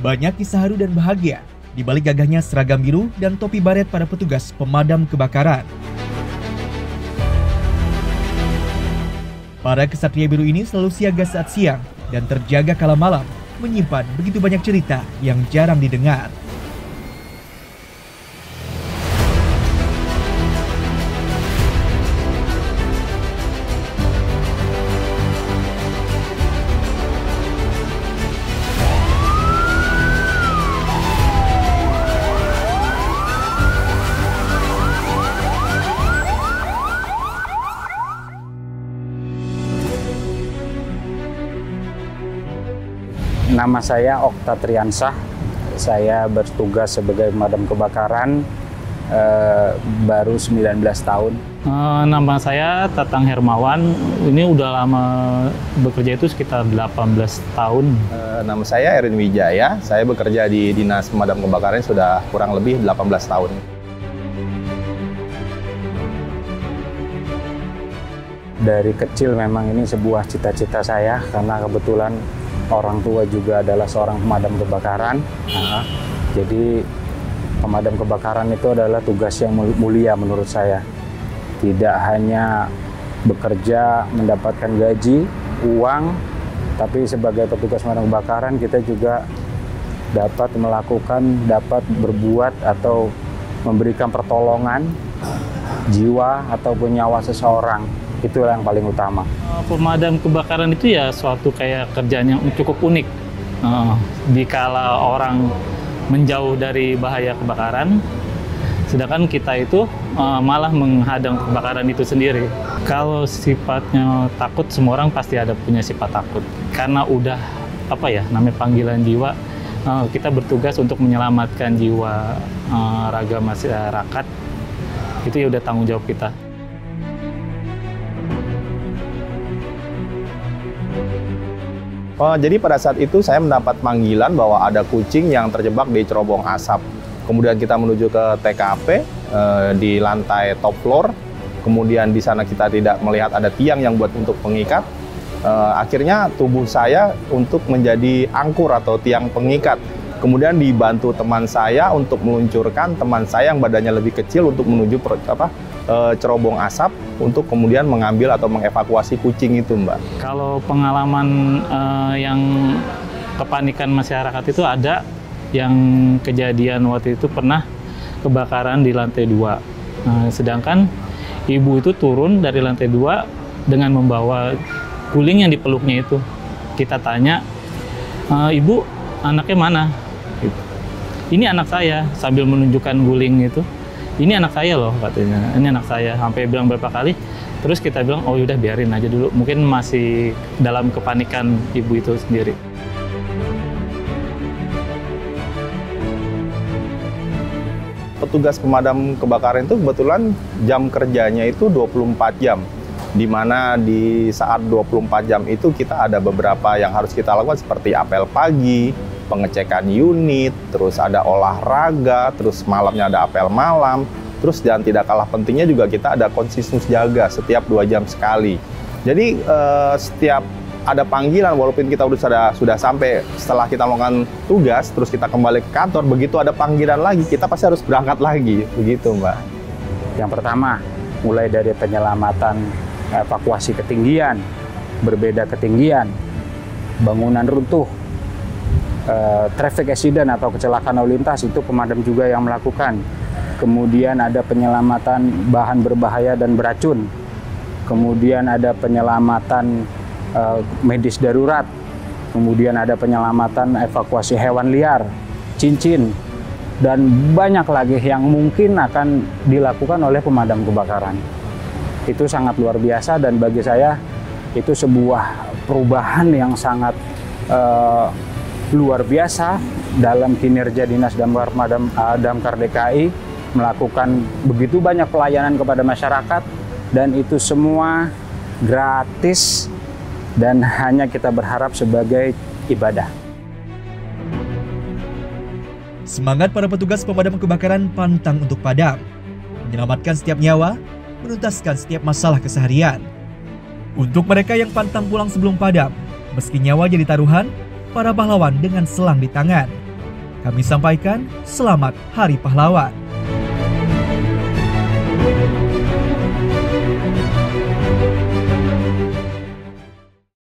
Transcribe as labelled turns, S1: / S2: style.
S1: Banyak kisah haru dan bahagia di balik gagahnya seragam biru dan topi baret para petugas pemadam kebakaran. Para kesatria biru ini selalu siaga saat siang dan terjaga kala malam, menyimpan begitu banyak cerita yang jarang didengar.
S2: Nama saya Okta Triansah. Saya bertugas sebagai pemadam kebakaran eh, baru 19 tahun.
S3: Uh, nama saya Tatang Hermawan. Ini udah lama bekerja itu sekitar 18 tahun.
S4: Uh, nama saya Erin Wijaya. Saya bekerja di Dinas Pemadam Kebakaran sudah kurang lebih 18 tahun.
S2: Dari kecil memang ini sebuah cita-cita saya karena kebetulan orang tua juga adalah seorang pemadam kebakaran. Nah, jadi pemadam kebakaran itu adalah tugas yang mulia menurut saya. Tidak hanya bekerja mendapatkan gaji, uang, tapi sebagai petugas pemadam kebakaran kita juga dapat melakukan, dapat berbuat atau memberikan pertolongan jiwa ataupun nyawa seseorang Itulah yang paling utama.
S3: Eh, pemadam kebakaran itu ya suatu kayak kerjaan yang cukup unik. Uh, dikala orang menjauh dari bahaya kebakaran, sedangkan kita itu uh, malah menghadang kebakaran itu sendiri. Kalau sifatnya takut, semua orang pasti ada punya sifat takut. Karena udah apa ya, namanya panggilan jiwa, kita bertugas untuk menyelamatkan jiwa raga masyarakat. Itu ya udah tanggung jawab kita.
S4: Oh, jadi pada saat itu saya mendapat panggilan bahwa ada kucing yang terjebak di cerobong asap. Kemudian kita menuju ke TKP eh, di lantai top floor. Kemudian di sana kita tidak melihat ada tiang yang buat untuk pengikat. Eh, akhirnya tubuh saya untuk menjadi angkur atau tiang pengikat. Kemudian dibantu teman saya untuk meluncurkan teman saya yang badannya lebih kecil untuk menuju per, apa e, cerobong asap untuk kemudian mengambil atau mengevakuasi kucing itu, Mbak.
S3: Kalau pengalaman e, yang kepanikan masyarakat itu ada yang kejadian waktu itu pernah kebakaran di lantai dua. Nah, sedangkan ibu itu turun dari lantai dua dengan membawa guling yang dipeluknya itu. Kita tanya, e, ibu anaknya mana? Ini anak saya sambil menunjukkan guling itu. Ini anak saya loh katanya. Ini anak saya sampai bilang berapa kali. Terus kita bilang oh udah biarin aja dulu. Mungkin masih dalam kepanikan ibu itu sendiri.
S4: Petugas pemadam kebakaran itu kebetulan jam kerjanya itu 24 jam. Di mana di saat 24 jam itu kita ada beberapa yang harus kita lakukan seperti apel pagi, pengecekan unit, terus ada olahraga, terus malamnya ada apel malam, terus dan tidak kalah pentingnya juga kita ada konsistensi jaga setiap dua jam sekali. Jadi eh, setiap ada panggilan walaupun kita udah sudah sudah sampai setelah kita melakukan tugas terus kita kembali ke kantor begitu ada panggilan lagi kita pasti harus berangkat lagi begitu mbak.
S2: Yang pertama mulai dari penyelamatan evakuasi ketinggian berbeda ketinggian bangunan runtuh uh, traffic accident atau kecelakaan lalu lintas itu pemadam juga yang melakukan. Kemudian ada penyelamatan bahan berbahaya dan beracun. Kemudian ada penyelamatan uh, medis darurat. Kemudian ada penyelamatan evakuasi hewan liar, cincin, dan banyak lagi yang mungkin akan dilakukan oleh pemadam kebakaran. Itu sangat luar biasa dan bagi saya itu sebuah perubahan yang sangat uh, luar biasa dalam kinerja Dinas Damkar Madam uh, Damkar DKI melakukan begitu banyak pelayanan kepada masyarakat dan itu semua gratis dan hanya kita berharap sebagai ibadah.
S1: Semangat para petugas pemadam kebakaran pantang untuk padam, menyelamatkan setiap nyawa, menuntaskan setiap masalah keseharian. Untuk mereka yang pantang pulang sebelum padam, meski nyawa jadi taruhan, para pahlawan dengan selang di tangan. Kami sampaikan selamat Hari Pahlawan.